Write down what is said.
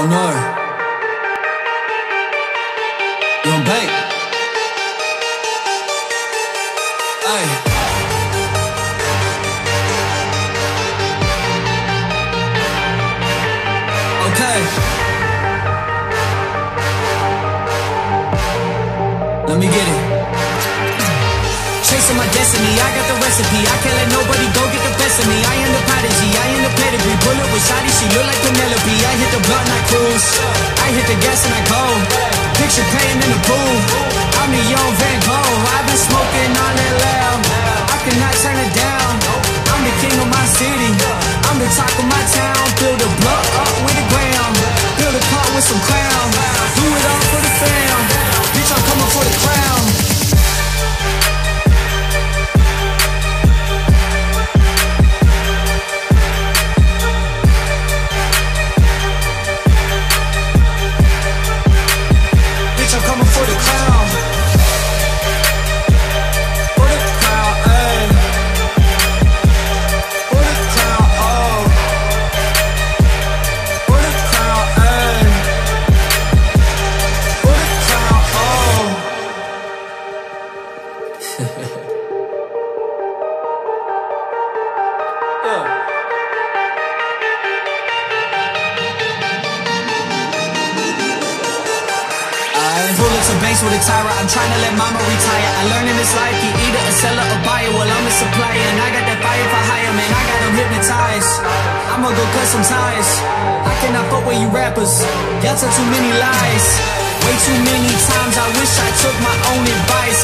Oh no. Young Bank. Hey. Okay. Let me get it. Chasing my destiny, I got the recipe. I can't let nobody go get the best of me. I am hit the blunt and I cruise. I hit the gas and I go. Picture painting in the booth. I'm the young Van Gogh. I've been smoking on that loud. I cannot turn it down. I'm the king of my city. I'm the talk of my town. Yeah. I bullets of banks with a tyrant. I'm trying to let mama retire. I learned in this life, you either a seller or buyer. Well, I'm a supplier, and I got that fire for hire, man. I got them hypnotized. I'ma go cut some ties. I cannot fuck with you rappers. Y'all tell too many lies. Way too many times I wish I took my own advice.